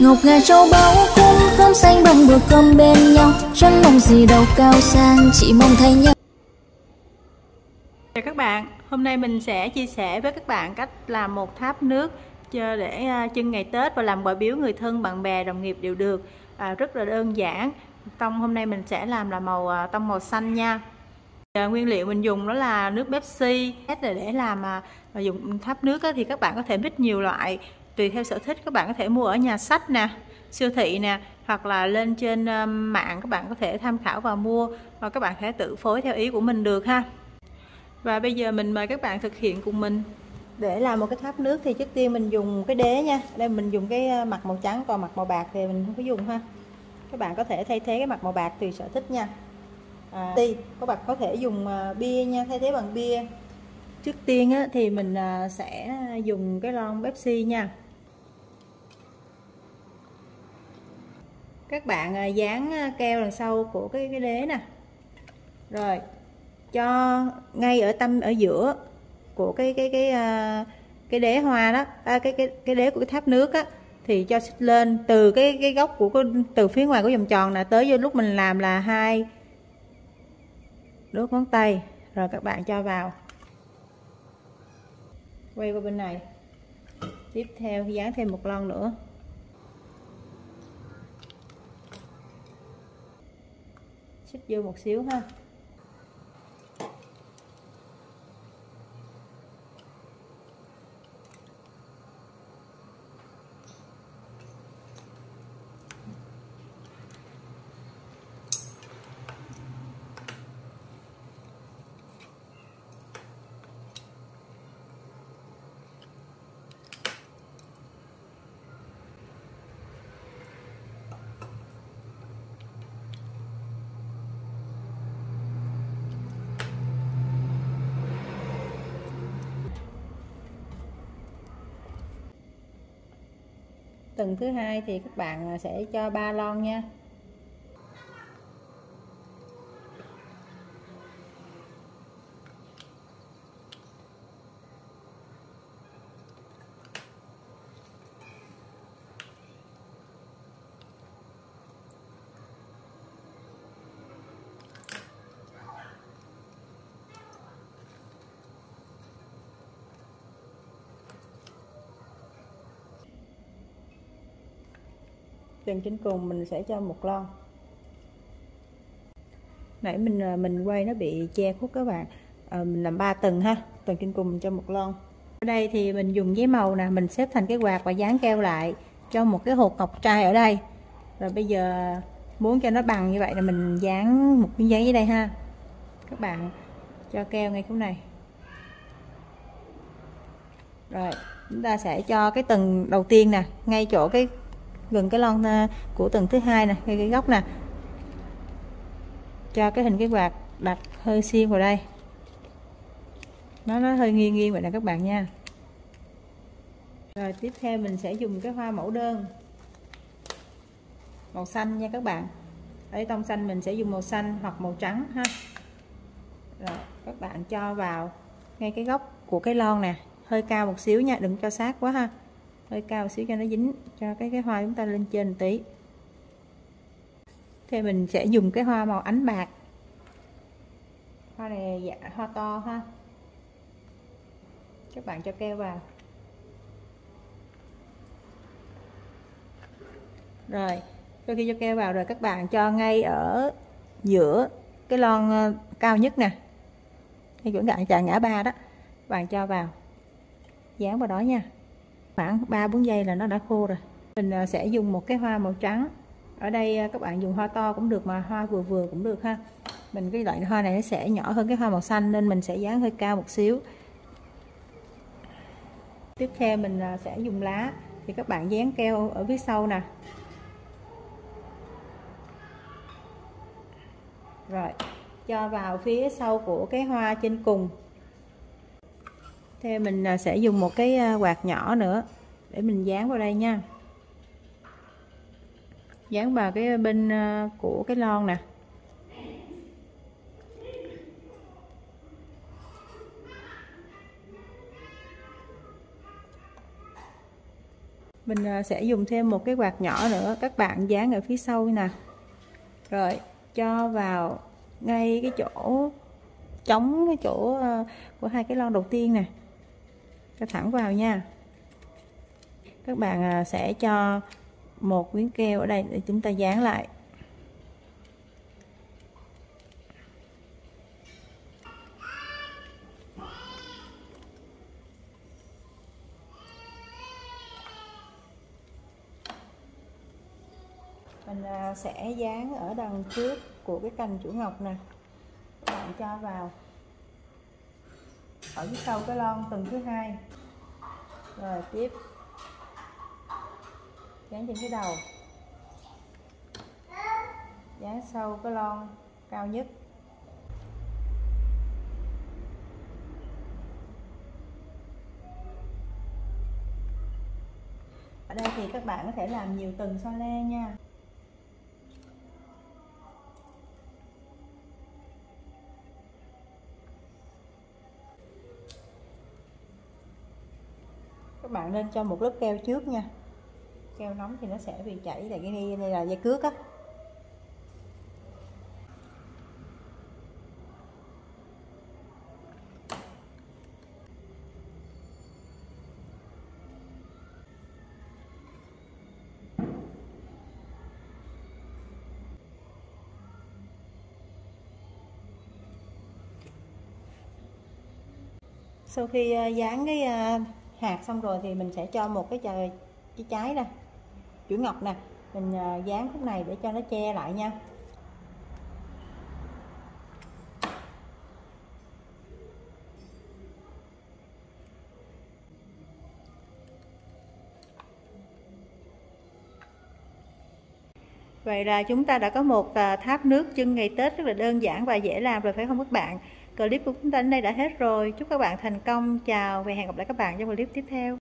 ngọc ngà châu báu cũng không xanh bằng bữa cơm bên nhau. Chẳng mong gì đâu cao sang chỉ mong thấy nhau. Chào các bạn, hôm nay mình sẽ chia sẻ với các bạn cách làm một tháp nước cho để chân trưng ngày Tết và làm quà biếu người thân, bạn bè, đồng nghiệp đều được. À, rất là đơn giản. Tông hôm nay mình sẽ làm là màu à, tông màu xanh nha. À, nguyên liệu mình dùng đó là nước Pepsi. Để để làm à, mà dùng tháp nước thì các bạn có thể mix nhiều loại tùy theo sở thích các bạn có thể mua ở nhà sách nè siêu thị nè hoặc là lên trên uh, mạng các bạn có thể tham khảo và mua và các bạn sẽ tự phối theo ý của mình được ha. Và bây giờ mình mời các bạn thực hiện cùng mình. Để làm một cái tháp nước thì trước tiên mình dùng cái đế nha. Đây mình dùng cái à, mặt màu trắng còn mặt màu bạc thì mình không có dùng ha. Các bạn có thể thay thế cái mặt màu bạc tùy sở thích nha. À, ti các bạn có thể dùng uh, bia nha thay thế bằng bia. Trước tiên á, thì mình sẽ dùng cái lon Pepsi nha các bạn à, dán à, keo đằng sau của cái cái đế nè. Rồi cho ngay ở tâm ở giữa của cái cái cái à, cái đế hoa đó à, cái cái cái đế của cái tháp nước á thì cho xích lên từ cái cái góc của cái, từ phía ngoài của vòng tròn là tới vô lúc mình làm là hai đốt ngón tay. Rồi các bạn cho vào. Quay qua bên này. Tiếp theo dán thêm một lon nữa. Xích vô một xíu ha. Tầng thứ hai thì các bạn à, sẽ cho ba lon nha. Chân trên cùng mình sẽ cho một lon. Nãy mình à, mình quay nó bị che khuất các bạn. À, mình làm 3 tầng ha. Tầng trên cùng mình cho một lon. Ở đây thì mình dùng giấy màu nè mình xếp thành cái quạt và dán keo lại cho một cái hộp ngọc trai ở đây. Rồi bây giờ muốn cho nó bằng như vậy là mình dán một miếng giấy ở đây ha. Các bạn cho keo ngay chỗ này. Rồi chúng ta sẽ cho cái tầng đầu tiên nè ngay chỗ cái gần cái lon à, của tầng thứ hai nè, ngay cái góc nè. Cho cái hình cái quạt đặt hơi xiên vào đây. Nó nó hơi nghiêng nghiêng vậy nè các bạn nha. Rồi, tiếp theo mình sẽ dùng cái hoa mẫu đơn. Màu xanh nha các bạn. Ở tông xanh mình sẽ dùng màu xanh hoặc màu trắng ha. Rồi, các bạn cho vào ngay cái góc của cái lon nè. Hơi cao một xíu nha, đừng cho sát quá ha hơi cao xíu cho nó dính cho cái cái hoa chúng ta lên trên một tí. Thì mình sẽ dùng cái hoa màu ánh bạc. Hoa này dạ, hoa to ha. Các bạn cho keo vào. Rồi sau khi cho keo vào rồi các bạn cho ngay ở giữa cái lon ờ, cao nhất nè. Hay chuẩn đại trà ngã ba đó. Bạn cho vào. Dán vào đó nha khoảng 3 4 giây là nó đã khô rồi. Mình à, sẽ dùng một cái hoa màu trắng. Ở đây à, các bạn dùng hoa to cũng được mà hoa vừa vừa cũng được ha. Mình cái loại hoa này nó sẽ nhỏ hơn cái hoa màu xanh nên mình sẽ dán hơi cao một xíu. Tiếp theo mình à, sẽ dùng lá. Thì các bạn dán keo ở phía sau nè. Rồi, cho vào phía sau của cái hoa trên cùng theo mình à, sẽ dùng một cái à, quạt nhỏ nữa để mình dán vào đây nha. Dán vào cái bên à, của cái lon nè. Mình sẽ dùng thêm một cái quạt nhỏ nữa, các bạn dán ở phía sau nè. Rồi, cho vào ngay cái chỗ, chống cái chỗ của hai cái lon đầu tiên nè cho thẳng vào nha. Các bạn à, sẽ cho một miếng keo ở đây để chúng ta dán lại. Mình à, sẽ dán ở đằng trước của cái cành chủ ngọc nè. Các bạn cho vào ở phía sau cái lon, tầng thứ hai. Rồi, tiếp. Dán trên cái đầu. Dán sau cái lon cao nhất. Ở đây thì các bạn có thể làm nhiều tầng so le nha. Các bạn nên cho một lớp keo trước nha. Keo nóng thì nó sẽ bị chảy tại cái này, đây là dây cước á. Sau khi à, dán cái à, hạt xong rồi thì mình sẽ cho một cái trái, cái trái nè chuỗi ngọc nè mình à, dán khúc này để cho nó che lại nha Vậy là chúng ta đã có một à, tháp nước chân ngày Tết rất là đơn giản và dễ làm rồi phải không các bạn? Clip của chúng ta đến đây đã hết rồi. Chúc các bạn thành công. Chào và hẹn gặp lại các bạn trong clip tiếp theo.